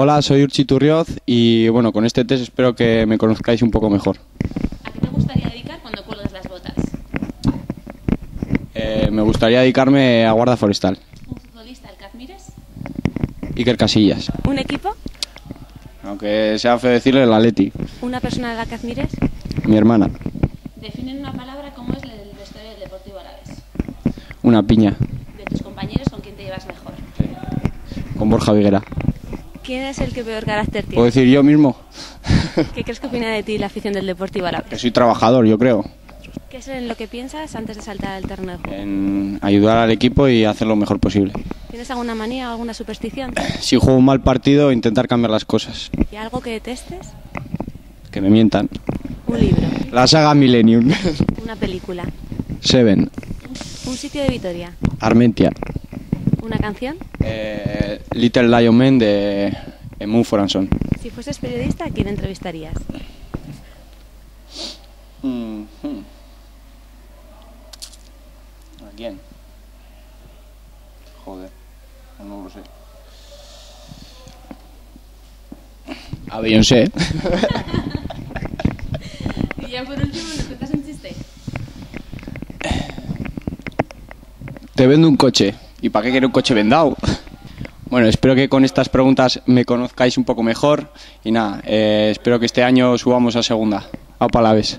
Hola, soy Urchi Turrioz y bueno, con este test espero que me conozcáis un poco mejor. ¿A qué te gustaría dedicar cuando cuelgues las botas? Eh, me gustaría dedicarme a guarda forestal. ¿Un futbolista al que admires? Iker Casillas. ¿Un equipo? Aunque sea feo decirle la Leti, ¿Una persona a la que admires? mi hermana. Define en una palabra cómo es el vestuario del Deportivo Alavés. Una piña De tus compañeros, ¿con quién te llevas mejor? con Borja Viguera. ¿Quién es el que peor carácter ¿Puedo tiene? decir yo mismo? ¿Qué crees que opina de ti la afición del Deportivo Alavés? Que soy trabajador, yo creo. ¿Qué es en lo que piensas antes de saltar al terreno de juego? En ayudar al equipo y hacer lo mejor posible. ¿Tienes alguna manía o alguna superstición? Si juego un mal partido, intentar cambiar las cosas. ¿Y algo que detestes? Que me mientan. Un libro, La saga Millennium. una película, Seven. un sitio de Vitoria, Armentia. una canción. Eh, Little Lion Man de Moon for Anson. Si fueses periodista, ¿a quién entrevistarías? ¿A quién? Joder, no lo sé. A Beyoncé. Y ya por último, ¿nos cuentas un chiste? Te vendo un coche. ¿Y para qué quiero un coche vendado? Bueno, espero que con estas preguntas me conozcáis un poco mejor. Y nada, eh, espero que este año subamos a segunda. A Palaves.